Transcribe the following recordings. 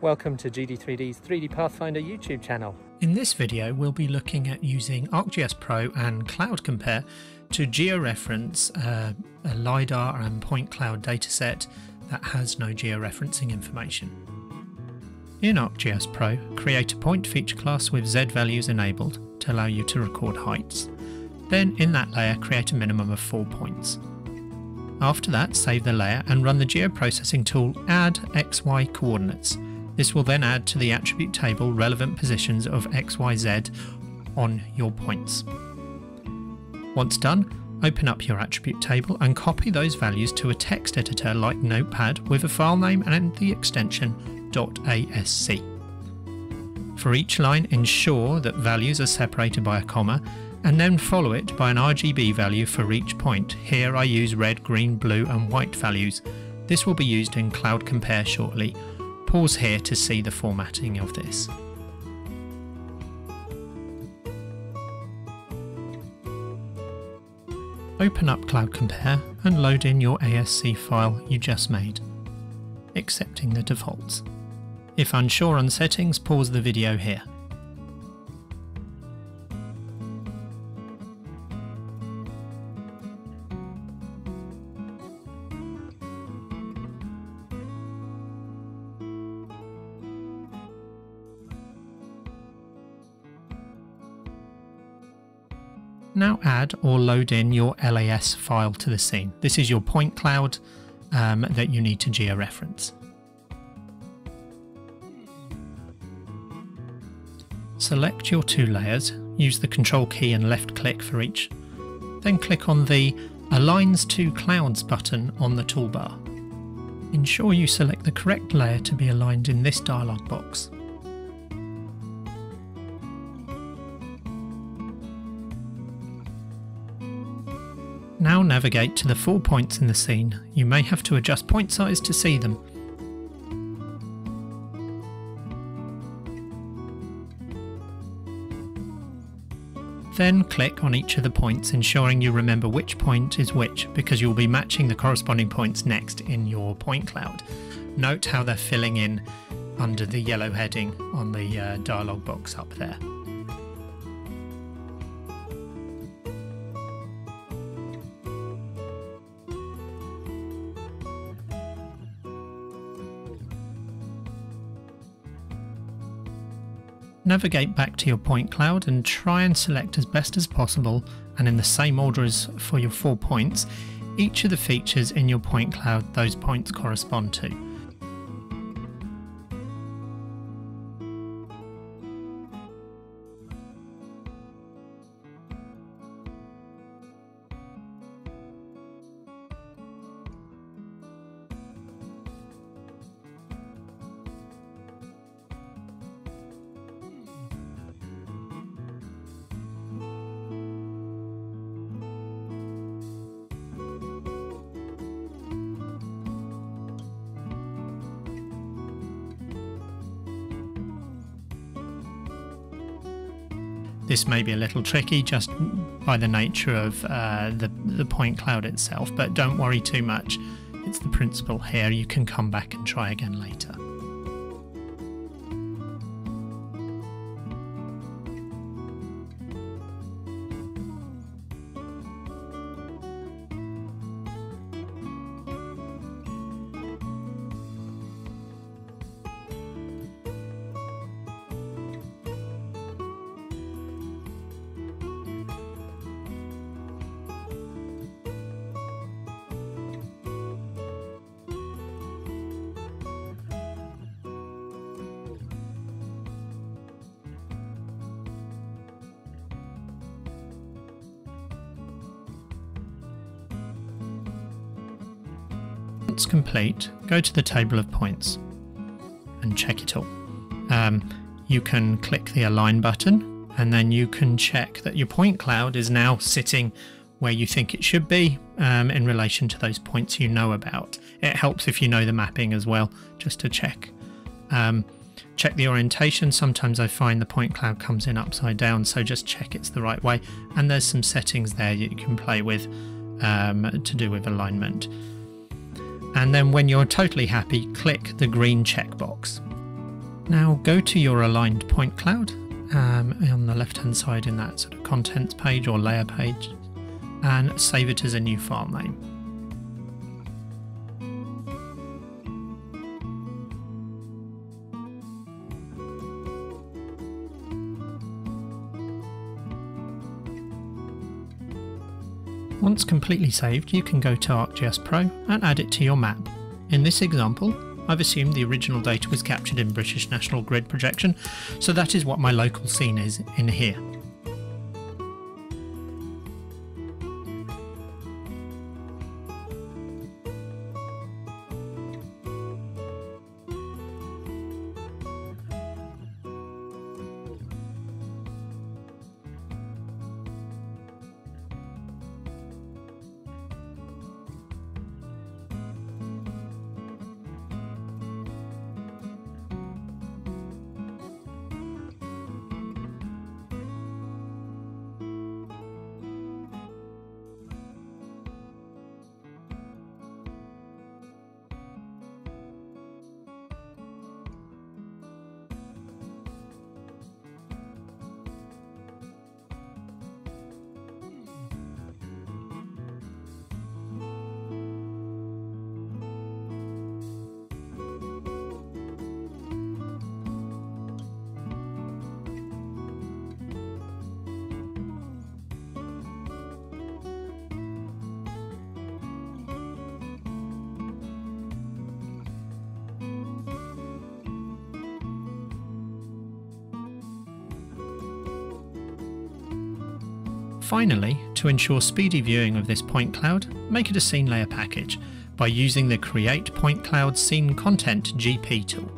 Welcome to GD3D's 3D Pathfinder YouTube channel. In this video, we'll be looking at using ArcGIS Pro and CloudCompare to georeference uh, a LiDAR and point cloud dataset that has no georeferencing information. In ArcGIS Pro, create a point feature class with Z values enabled to allow you to record heights. Then in that layer, create a minimum of four points. After that, save the layer and run the geoprocessing tool add XY coordinates this will then add to the attribute table relevant positions of XYZ on your points. Once done, open up your attribute table and copy those values to a text editor like Notepad with a file name and the extension .asc. For each line, ensure that values are separated by a comma and then follow it by an RGB value for each point. Here I use red, green, blue and white values. This will be used in CloudCompare shortly pause here to see the formatting of this. Open up CloudCompare and load in your ASC file you just made, accepting the defaults. If unsure on settings, pause the video here. Now add or load in your LAS file to the scene. This is your point cloud um, that you need two georeference. Select your two layers, use the control key and left click for each. Then click on the Aligns to Clouds button on the toolbar. Ensure you select the correct layer to be aligned in this dialog box. Now navigate to the four points in the scene. You may have to adjust point size to see them. Then click on each of the points, ensuring you remember which point is which, because you'll be matching the corresponding points next in your point cloud. Note how they're filling in under the yellow heading on the uh, dialog box up there. Navigate back to your point cloud and try and select as best as possible and in the same order as for your four points, each of the features in your point cloud those points correspond to. This may be a little tricky just by the nature of uh, the, the point cloud itself, but don't worry too much. It's the principle here. You can come back and try again later. Once complete, go to the table of points and check it all. Um, you can click the align button and then you can check that your point cloud is now sitting where you think it should be um, in relation to those points you know about. It helps if you know the mapping as well, just to check. Um, check the orientation. Sometimes I find the point cloud comes in upside down, so just check it's the right way. And there's some settings there you can play with um, to do with alignment and then when you're totally happy, click the green checkbox. Now go to your aligned point cloud um, on the left hand side in that sort of contents page or layer page and save it as a new file name. Once completely saved, you can go to ArcGIS Pro and add it to your map. In this example, I've assumed the original data was captured in British National Grid projection, so that is what my local scene is in here. Finally, to ensure speedy viewing of this point cloud, make it a scene layer package by using the Create Point Cloud Scene Content GP tool.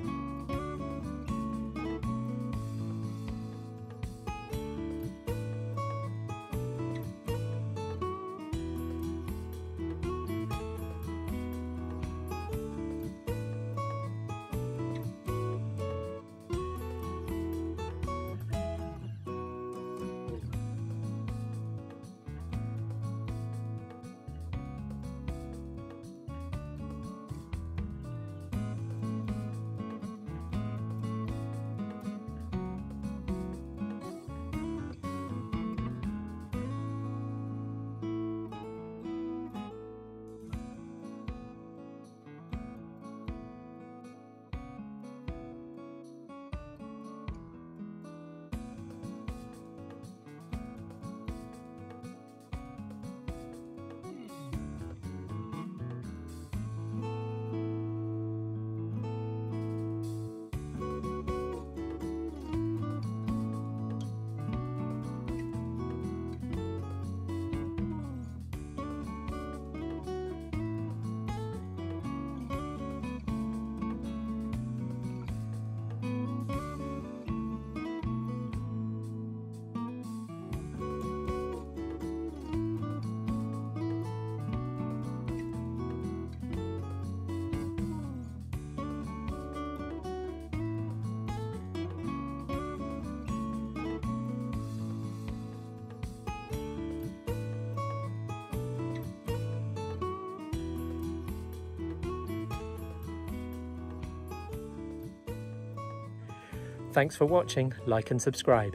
Thanks for watching, like and subscribe.